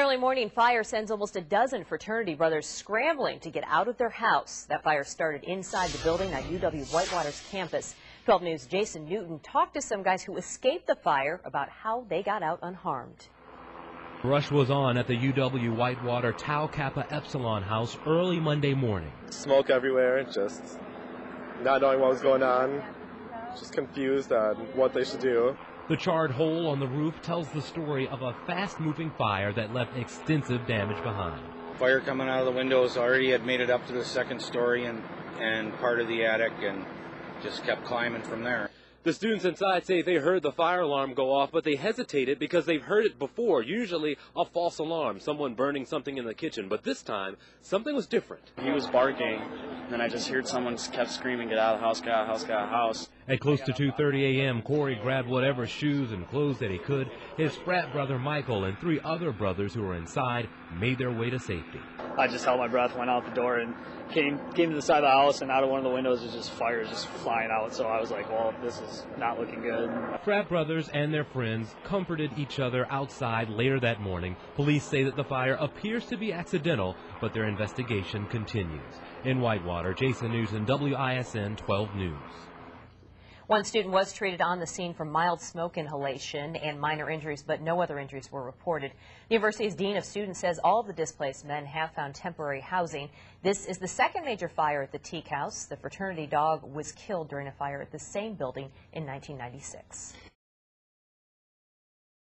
early morning fire sends almost a dozen fraternity brothers scrambling to get out of their house. That fire started inside the building at UW Whitewater's campus. 12 News' Jason Newton talked to some guys who escaped the fire about how they got out unharmed. Rush was on at the UW Whitewater Tau Kappa Epsilon house early Monday morning. Smoke everywhere, just not knowing what was going on, just confused on what they should do. The charred hole on the roof tells the story of a fast-moving fire that left extensive damage behind. Fire coming out of the windows already had made it up to the second story and, and part of the attic and just kept climbing from there. The students inside say they heard the fire alarm go off, but they hesitated because they've heard it before, usually a false alarm, someone burning something in the kitchen. But this time, something was different. He was barking, and then I just heard someone kept screaming, get out of the house, get out of the house, get out of the house. At close to 2.30 a.m., Corey grabbed whatever shoes and clothes that he could. His frat brother Michael and three other brothers who were inside made their way to safety. I just held my breath, went out the door, and came came to the side of the house, and out of one of the windows was just fire just flying out. So I was like, well, this is not looking good. Frat brothers and their friends comforted each other outside later that morning. Police say that the fire appears to be accidental, but their investigation continues. In Whitewater, Jason Newton, WISN 12 News. One student was treated on the scene for mild smoke inhalation and minor injuries, but no other injuries were reported. The university's dean of students says all of the displaced men have found temporary housing. This is the second major fire at the TKE House. The fraternity dog was killed during a fire at the same building in 1996.